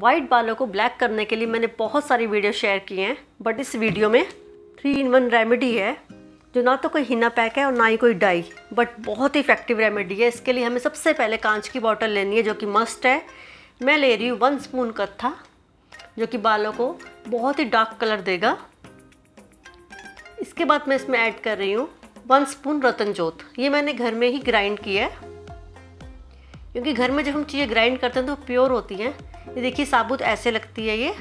White बालों को black करने के लिए मैंने बहुत सारी वीडियो शेयर किए हैं बट इस वीडियो में थ्री इन वन रेमेडी है, जो ना तो कोई हिना पैक है और ना ही कोई डाई बट बहुत ही इफ़ेक्टिव रेमेडी है। इसके लिए हमें सबसे पहले कांच की बॉटल लेनी है, जो कि मस्ट है। मैं ले रही हूँ वन स्पून कत्था, जो कि बालों को बहुत ही डार्क कलर देगा। इसके बाद मैं इसमें ऐड कर रही हूँ वन स्पून रतन जोत ये मैंने घर में ही ग्राइंड किया है। क्योंकि घर में जब हम चीज़ें ग्राइंड करते हैं तो प्योर होती हैं। ये देखिए, साबुत ऐसे लगती है ये।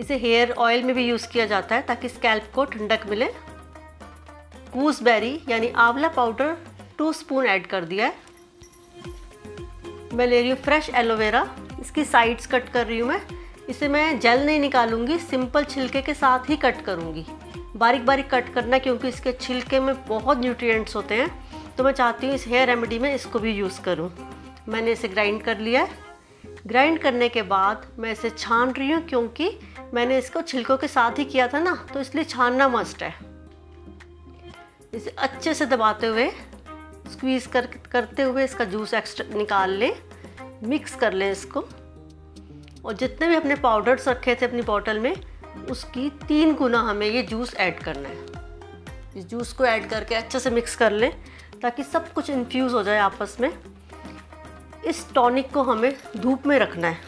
इसे हेयर ऑयल में भी यूज़ किया जाता है ताकि स्कैल्प को ठंडक मिले। गूसबेरी यानी आंवला पाउडर टू स्पून ऐड कर दिया है। मैं ले रही हूँ फ्रेश एलोवेरा इसकी साइड्स कट कर रही हूँ मैं। इसे मैं जेल नहीं निकालूँगी सिंपल छिलके के साथ ही कट करूँगी। बारीक बारीक कट करना क्योंकि इसके छिलके में बहुत न्यूट्रिएंट्स होते हैं। तो मैं चाहती हूँ इस हेयर रेमेडी में इसको भी यूज़ करूँ। मैंने इसे ग्राइंड कर लिया है। ग्राइंड करने के बाद मैं इसे छान रही हूँ क्योंकि मैंने इसको छिलकों के साथ ही किया था ना तो इसलिए छानना मस्ट है। इसे अच्छे से दबाते हुए स्क्वीज़ कर, करते हुए इसका जूस एक्स्ट्रा निकाल लें मिक्स कर लें इसको। और जितने भी अपने पाउडर्स रखे थे अपनी बॉटल में, उसकी तीन गुना हमें ये जूस ऐड करना है। इस जूस को ऐड करके अच्छे से मिक्स कर लें। ताकि सब कुछ इन्फ्यूज़ हो जाए आपस में। इस टॉनिक को हमें धूप में रखना है।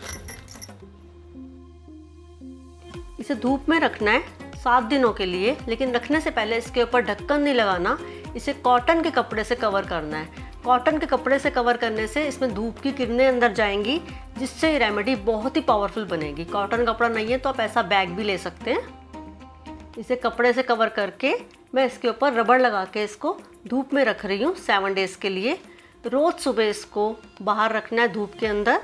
इसे धूप में रखना है सात दिनों के लिए, लेकिन रखने से पहले इसके ऊपर ढक्कन नहीं लगाना, इसे कॉटन के कपड़े से कवर करना है। कॉटन के कपड़े से कवर करने से इसमें धूप की किरणें अंदर जाएँगी, जिससे ये रेमेडी बहुत ही पावरफुल बनेगी। कॉटन कपड़ा नहीं है तो आप ऐसा बैग भी ले सकते हैं। इसे कपड़े से कवर करके मैं इसके ऊपर रबड़ लगा के इसको धूप में रख रही हूँ सेवन डेज़ के लिए। रोज़ सुबह इसको बाहर रखना है धूप के अंदर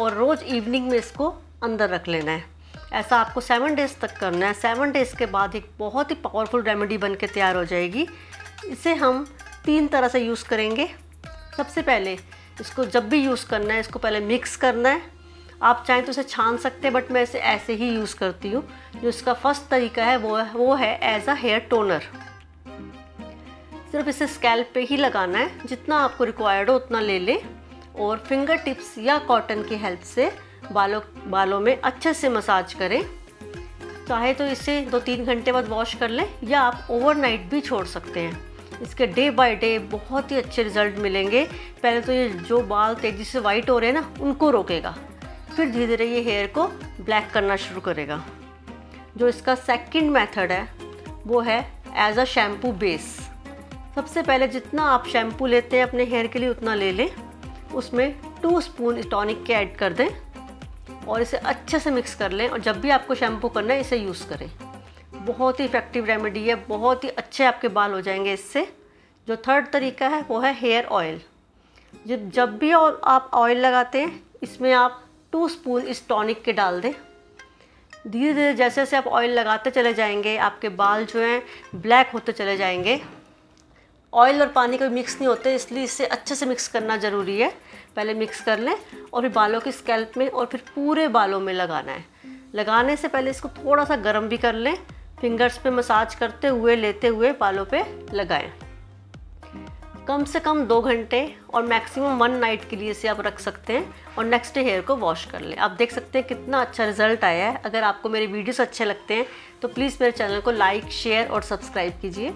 और रोज़ इवनिंग में इसको अंदर रख लेना है। ऐसा आपको सेवन डेज़ तक करना है। सेवन डेज़ के बाद एक बहुत ही पावरफुल रेमेडी बन के तैयार हो जाएगी। इसे हम तीन तरह से यूज़ करेंगे। सबसे पहले इसको जब भी यूज़ करना है, इसको पहले मिक्स करना है। आप चाहें तो इसे छान सकते हैं बट मैं इसे ऐसे ही यूज़ करती हूँ। जो इसका फ़र्स्ट तरीका है, वो है वो है एज अ हेयर टोनर सिर्फ़ इसे स्कैल्प पे ही लगाना है। जितना आपको रिक्वायर्ड हो, उतना ले लें। और फिंगर टिप्स या कॉटन की हेल्प से बालों बालों में अच्छे से मसाज करें। चाहे तो इसे दो तीन घंटे बाद वॉश कर लें, या आप ओवरनाइट भी छोड़ सकते हैं। इसके डे बाय डे बहुत ही अच्छे रिज़ल्ट मिलेंगे। पहले तो ये जो बाल तेज़ी से वाइट हो रहे हैं ना, उनको रोकेगा। फिर धीरे धीरे ये हेयर को ब्लैक करना शुरू करेगा। जो इसका सेकंड मेथड है, वो है एज अ शैम्पू बेस सबसे पहले जितना आप शैम्पू लेते हैं अपने हेयर के लिए, उतना ले लें। उसमें टू स्पून टॉनिक के ऐड कर दें और इसे अच्छे से मिक्स कर लें और जब भी आपको शैम्पू करना है, इसे यूज़ करें। बहुत ही इफ़ेक्टिव रेमेडी है, बहुत ही अच्छे आपके बाल हो जाएँगे इससे। जो थर्ड तरीका है, वो है हेयर ऑयल जब जब भी और आप ऑयल लगाते हैं, इसमें आप टू स्पून इस टॉनिक के डाल दें। धीरे धीरे जैसे जैसे आप ऑयल लगाते चले जाएँगे, आपके बाल जो हैं ब्लैक होते चले जाएँगे। ऑयल और पानी कभी मिक्स नहीं होते, इसलिए इसे अच्छे से मिक्स करना ज़रूरी है। पहले मिक्स कर लें और फिर बालों की स्कैल्प में और फिर पूरे बालों में लगाना है। लगाने से पहले इसको थोड़ा सा गर्म भी कर लें। फिंगर्स पे मसाज करते हुए, लेते हुए बालों पे लगाएँ। कम से कम दो घंटे और मैक्सिमम वन नाइट के लिए इसे आप रख सकते हैं और नेक्स्ट डे हेयर को वॉश कर लें। आप देख सकते हैं कितना अच्छा रिज़ल्ट आया है। अगर आपको मेरे वीडियोस अच्छे लगते हैं तो प्लीज़ मेरे चैनल को लाइक शेयर और सब्सक्राइब कीजिए।